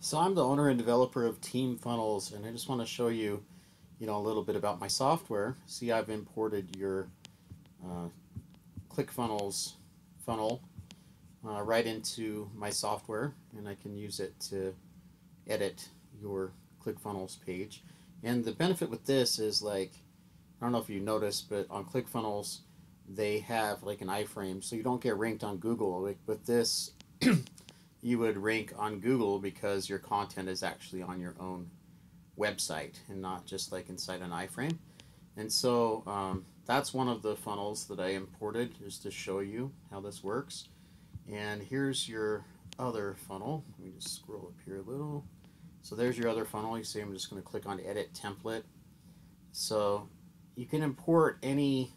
So I'm the owner and developer of Team Funnels, and I just want to show you, you know, a little bit about my software. See, I've imported your uh, ClickFunnels funnel uh, right into my software, and I can use it to edit your ClickFunnels page. And the benefit with this is like, I don't know if you noticed, but on ClickFunnels, they have like an iframe, so you don't get ranked on Google. Like with this, you would rank on Google because your content is actually on your own website and not just like inside an iframe. And so um, that's one of the funnels that I imported just to show you how this works. And here's your other funnel. Let me just scroll up here a little. So there's your other funnel. You see I'm just going to click on edit template. So you can import any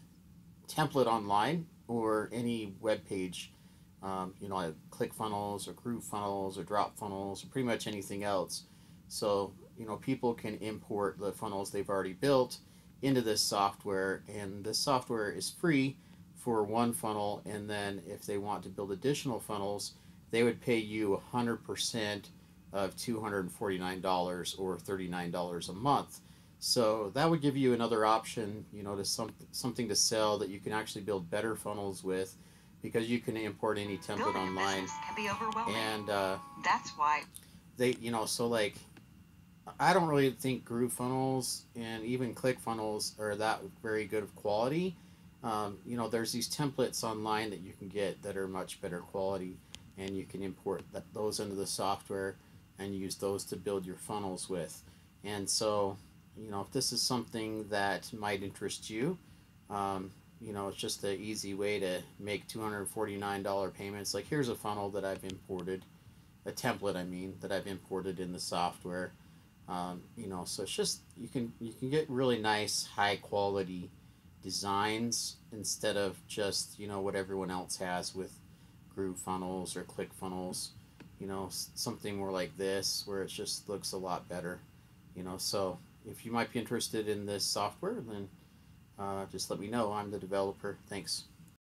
template online or any web page um, you know, like click funnels or GrooveFunnels or DropFunnels or pretty much anything else. So, you know, people can import the funnels they've already built into this software, and this software is free for one funnel. And then if they want to build additional funnels, they would pay you 100% of $249 or $39 a month. So that would give you another option, you know, to some, something to sell that you can actually build better funnels with because you can import any template online. can be overwhelming. And uh, That's why they, you know, so like, I don't really think GrooveFunnels and even ClickFunnels are that very good of quality. Um, you know, there's these templates online that you can get that are much better quality, and you can import that, those into the software and use those to build your funnels with. And so, you know, if this is something that might interest you, um, you know, it's just an easy way to make $249 payments. Like here's a funnel that I've imported, a template I mean, that I've imported in the software. Um, you know, so it's just you can you can get really nice high quality designs instead of just you know what everyone else has with groove funnels or click funnels, You know, something more like this where it just looks a lot better. You know, so if you might be interested in this software, then uh, just let me know. I'm the developer. Thanks.